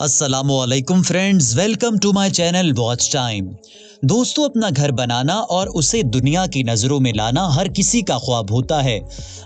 असलकुम friends welcome to my channel watch time दोस्तों, अपना घर बनाना और उसे दुनिया की नज़रों में लाना हर किसी का ख्वाब होता है।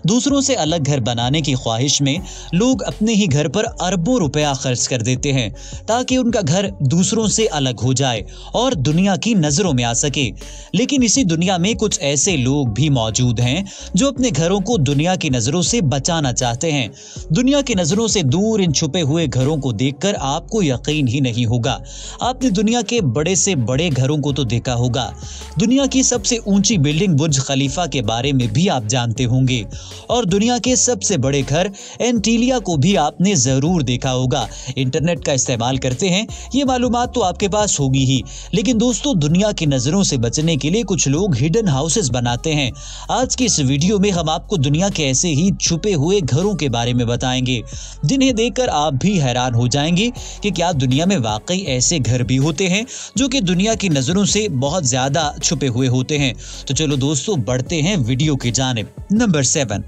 दूसरों से अलग घर बनाने की ख्वाहिश में लोग अपने ही घर पर अरबों रुपया खर्च कर देते हैं, ताकि उनका घर दूसरों से अलग हो जाए और दुनिया की नज़रों में आ सके। लेकिन इसी दुनिया में कुछ ऐसे लोग भी मौजूद हैं, जो अपने घरों को दुनिया की नज़रों से बचाना चाहते हैं। दुनिया की नज़रों से दूर इन छुपे हुए घरों को देखकर आपको यकीन ही नहीं होगा। आपने दुनिया के बड़े से बड़े घरों को तो देखा होगा। दुनिया की सबसे ऊँची बिल्डिंग बुर्ज खलीफा के बारे में भी आप जानते होंगे। और दुनिया के सबसे बड़े घर एंटीलिया को भी आपने ज़रूर देखा होगा। इंटरनेट का इस्तेमाल करते हैं, ये मालूम तो आपके पास होगी ही। लेकिन दोस्तों, दुनिया की नज़रों से बचने के लिए कुछ लोग हिडन हाउसेस बनाते हैं। आज की इस वीडियो में हम आपको दुनिया के ऐसे ही छुपे हुए घरों के बारे में बताएँगे, जिन्हें देखकर आप भी हैरान हो जाएँगे। कि क्या दुनिया में वाकई ऐसे घर भी होते हैं जो कि दुनिया की नज़रों से बहुत ज़्यादा छुपे हुए होते हैं? तो चलो दोस्तों, बढ़ते हैं वीडियो की जानब। Number seven,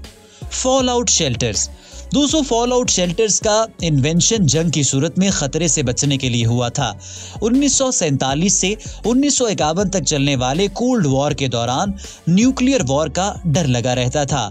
fallout shelters. दोस्तों फॉल आउट शेल्टर्स का इन्वेंशन जंग की सूरत में खतरे से बचने के लिए हुआ था। उन्नीस सौ सैंतालीस से उन्नीस सौ इक्यावन तक चलने वाले कोल्ड वॉर के दौरान न्यूक्लियर वॉर का डर लगा रहता था।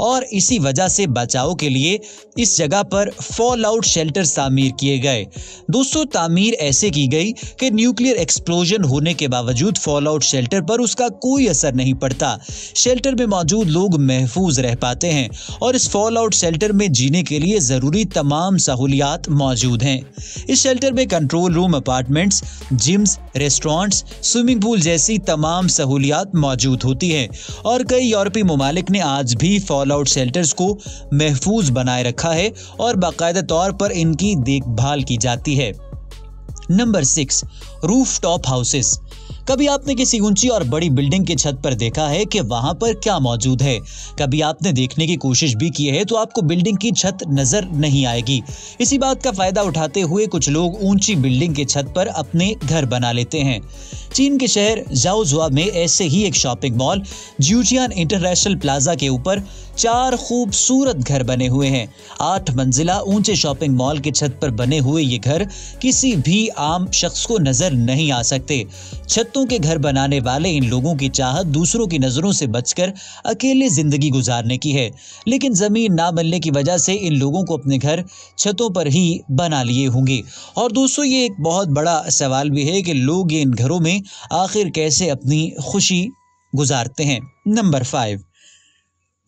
और इसी वजह से बचाव के लिए इस जगह पर फॉल आउट शेल्टर तामीर किए गए। दोस्तों, तामीर ऐसे की गई कि न्यूक्लियर एक्सप्लोजन होने के बावजूद फॉल आउट शेल्टर पर उसका कोई असर नहीं पड़ता। शेल्टर में मौजूद लोग महफूज रह पाते हैं और इस फॉल आउट शेल्टर में जी जीने के लिए ज़रूरी तमाम सहूलियात मौजूद हैं। इस शेल्टर में control room apartments gyms restaurants swimming pool जैसी तमाम सहूलियात मौजूद होती हैं। और कई यूरोपीय ममालिक ने आज भी फॉल आउट शेल्टर्स को महफूज बनाए रखा है और बाकायदा तौर पर इनकी देखभाल की जाती है। Number six roof top houses कभी आपने किसी ऊँची और बड़ी बिल्डिंग की छत पर देखा है कि वहाँ पर क्या मौजूद है? कभी आपने देखने की कोशिश भी की है तो आपको बिल्डिंग की छत नज़र नहीं आएगी। इसी बात का फ़ायदा उठाते हुए कुछ लोग ऊँची बिल्डिंग की छत पर अपने घर बना लेते हैं। चीन के शहर जाओजुआ में ऐसे ही एक शॉपिंग मॉल ज्यूजियान इंटरनेशनल प्लाजा के ऊपर चार खूबसूरत घर बने हुए हैं। आठ मंजिला ऊँचे शॉपिंग मॉल के छत पर बने हुए ये घर किसी भी आम शख्स को नज़र नहीं आ सकते। छतों के घर बनाने वाले इन लोगों की चाहत दूसरों की नज़रों से बचकर अकेले ज़िंदगी गुजारने की है। लेकिन ज़मीन ना मिलने की वजह से इन लोगों को अपने घर छतों पर ही बना लिए होंगे। और दोस्तों, ये एक बहुत बड़ा सवाल भी है कि लोग इन घरों में आखिर कैसे अपनी खुशी गुजारते हैं। Number five.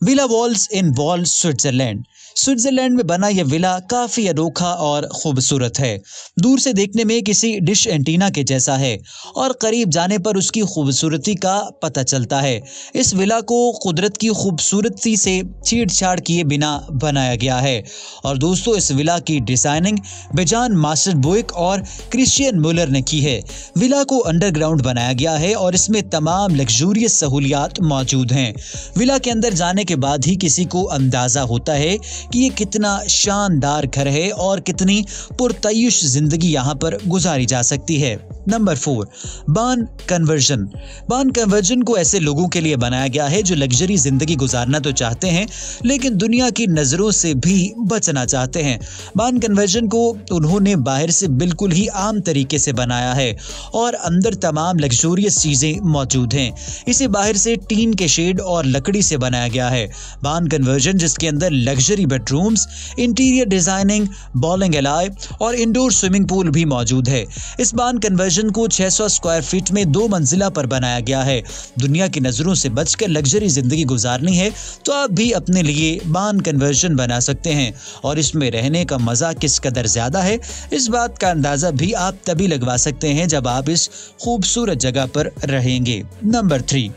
Villa Vals in Vals Switzerland Switzerland में बना यह विला काफ़ी अनोखा और खूबसूरत है। दूर से देखने में किसी डिश एंटीना के जैसा है और करीब जाने पर उसकी खूबसूरती का पता चलता है। इस विला को कुदरत की खूबसूरती से छेड़छाड़ किए बिना बनाया गया है। और दोस्तों, इस विला की डिज़ाइनिंग बेजान मास्टर बुइक और क्रिश्चियन मुलर ने की है। विला को अंडरग्राउंड बनाया गया है और इसमें तमाम लग्जूरियस सहूलियात मौजूद हैं। विला के अंदर जाने के बाद ही किसी को अंदाज़ा होता है कि ये कितना शानदार घर है और कितनी पुरतयुश ज़िंदगी यहाँ पर गुजारी जा सकती है। Number four barn conversion barn conversion को ऐसे लोगों के लिए बनाया गया है जो लग्जरी ज़िंदगी गुजारना तो चाहते हैं, लेकिन दुनिया की नज़रों से भी बचना चाहते हैं। बान कन्वर्जन को उन्होंने बाहर से बिल्कुल ही आम तरीके से बनाया है और अंदर तमाम लग्जोरियस चीज़ें मौजूद हैं। इसे बाहर से टीन के शेड और लकड़ी से बनाया गया है। बान कन्वर्जन जिसके अंदर luxury bedrooms interior designing bowling alley और इंडोर स्विमिंग पूल भी मौजूद है। इस बान कन्वर्जन को 600 स्क्वायर फीट में दो मंजिला पर बनाया गया है। दुनिया की नज़रों से बचकर लग्जरी ज़िंदगी गुजारनी है तो आप भी अपने लिए बान कन्वर्जन बना सकते हैं। और इसमें रहने का मज़ा किस कदर ज़्यादा है, इस बात का अंदाज़ा भी आप तभी लगवा सकते हैं जब आप इस खूबसूरत जगह पर रहेंगे। Number three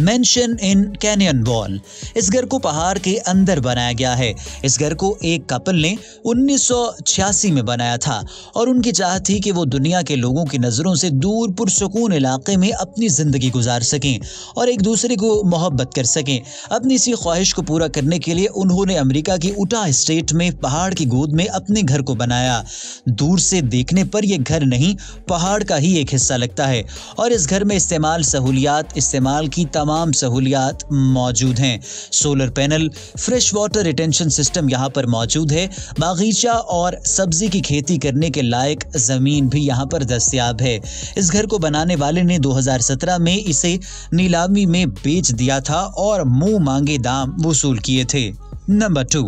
mansion in canyon wall इस घर को पहाड़ के अंदर बनाया गया है। इस घर को एक कपल ने 1986 में बनाया था और उनकी चाह थी कि वो दुनिया के लोगों की नज़रों से दूर पुरसकून इलाके में अपनी ज़िंदगी गुजार सकें और एक दूसरे को मोहब्बत कर सकें। अपनी इसी ख्वाहिश को पूरा करने के लिए उन्होंने अमेरिका की उटा स्टेट में पहाड़ की गोद में अपने घर को बनाया। दूर से देखने पर यह घर नहीं, पहाड़ का ही एक हिस्सा लगता है और इस घर में इस्तेमाल सहूलियात, इस्तेमाल की तमाम तमाम सहूलियात मौजूद हैं। Solar panel, fresh water retention system यहाँ पर मौजूद है। बागीचा और सब्ज़ी की खेती करने के लायक ज़मीन भी यहाँ पर दस्तियाब है। इस घर को बनाने वाले ने 2017 में इसे नीलामी में बेच दिया था और मुँह मांगे दाम वसूल किए थे। Number two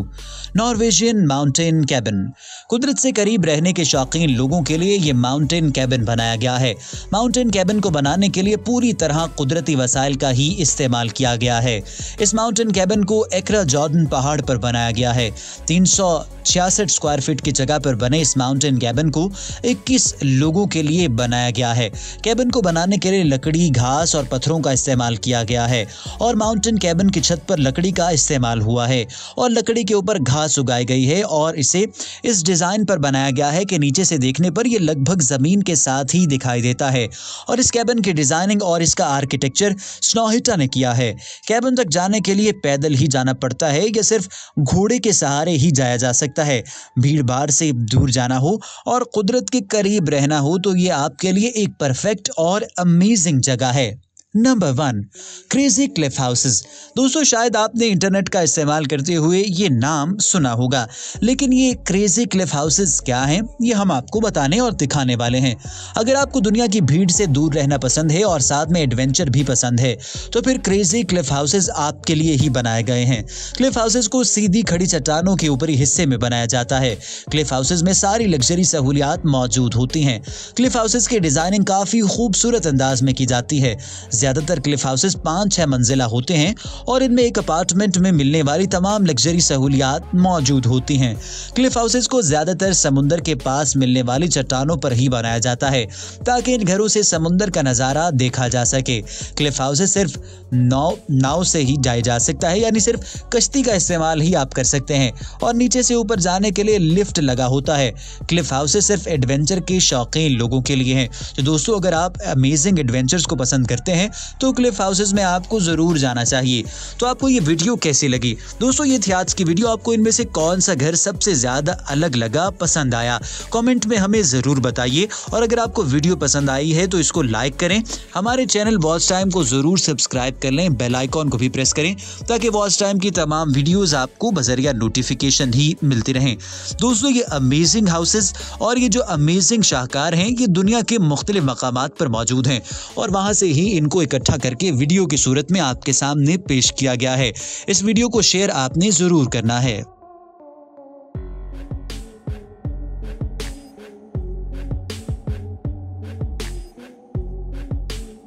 Norwegian mountain cabin कुदरत से करीब रहने के शौकीन लोगों के लिए ये माउंटेन कैबिन बनाया गया है। माउंटेन कैबिन को बनाने के लिए पूरी तरह कुदरती वसाइल का ही इस्तेमाल किया गया है। इस माउंटेन कैबिन को एकरा जॉर्डन पहाड़ पर बनाया गया है। तीन स्क्वायर फीट की जगह पर बने इस माउंटेन कैबिन को 21 लोगों के लिए बनाया गया है। कैबिन को बनाने के लिए लकड़ी, घास और पत्थरों का इस्तेमाल किया गया है और माउंटेन कैबिन की छत पर लकड़ी का इस्तेमाल हुआ है। और लकड़ी के ऊपर घास उगाई गई है और इसे इस डिज़ाइन पर बनाया गया है कि नीचे से देखने पर यह लगभग ज़मीन के साथ ही दिखाई देता है। और इस कैबिन की डिज़ाइनिंग और इसका आर्किटेक्चर स्नोहिटा ने किया है। कैबिन तक जाने के लिए पैदल ही जाना पड़ता है या सिर्फ़ घोड़े के सहारे ही जाया जा सकता है। भीड़ भाड़ से दूर जाना हो और कुदरत के करीब रहना हो तो ये आपके लिए एक परफेक्ट और अमेजिंग जगह है। Number one crazy cliff houses दोस्तों, शायद आपने इंटरनेट का इस्तेमाल करते हुए ये नाम सुना होगा, लेकिन ये क्रेजी क्लिफ हाउसेस क्या हैं, ये हम आपको बताने और दिखाने वाले हैं। अगर आपको दुनिया की भीड़ से दूर रहना पसंद है और साथ में एडवेंचर भी पसंद है तो फिर क्रेजी क्लिफ हाउसेज आपके लिए ही बनाए गए हैं। क्लिफ हाउसेज को सीधी खड़ी चट्टानों के ऊपरी हिस्से में बनाया जाता है। क्लिफ हाउसेज में सारी लग्जरी सहूलियात मौजूद होती हैं। क्लिफ हाउसेस की डिज़ाइनिंग काफ़ी खूबसूरत अंदाज में की जाती है। ज़्यादातर क्लिफ हाउसेस पाँच छह मंजिला होते हैं और इनमें एक अपार्टमेंट में मिलने वाली तमाम लग्जरी सहूलियात मौजूद होती हैं। क्लिफ हाउसेस को ज़्यादातर समुंदर के पास मिलने वाली चट्टानों पर ही बनाया जाता है, ताकि इन घरों से समुंदर का नज़ारा देखा जा सके। क्लिफ हाउसेस सिर्फ़ नाव नाव से ही जाया जा सकता है, यानी सिर्फ़ कश्ती का इस्तेमाल ही आप कर सकते हैं, और नीचे से ऊपर जाने के लिए लिफ्ट लगा होता है। क्लिफ हाउसेस सिर्फ़ एडवेंचर के शौकीन लोगों के लिए हैं। तो दोस्तों, अगर आप अमेजिंग एडवेंचर्स को पसंद करते हैं तो क्लिफ हाउसेज में आपको ज़रूर जाना चाहिए। तो आपको ये वीडियो कैसी लगी? दोस्तों, ये थी आज की वीडियो। आपको इनमें से कौन सा घर सबसे ज़्यादा अलग लगा, पसंद आया? कमेंट में हमें ज़रूर बताइए। और अगर आपको वीडियो पसंद आई है तो इसको लाइक करें। हमारे चैनल वॉच टाइम को ज़रूर सब्सक्राइब कर लें। बेल आइकॉन को भी प्रेस करें, ताकि वॉच टाइम की तमाम वीडियोज़ आपको बजरिया नोटिफिकेशन ही मिलती रहें। दोस्तों, ये अमेजिंग हाउसेज और ये जो अमेजिंग शाहकार हैं, ये दुनिया के मुख्तलिफ़ मकाम पर मौजूद हैं। और वहाँ से ही इनको इकट्ठा करके वीडियो की सूरत में आपके सामने पेश किया गया है। इस वीडियो को शेयर आपने ज़रूर करना है।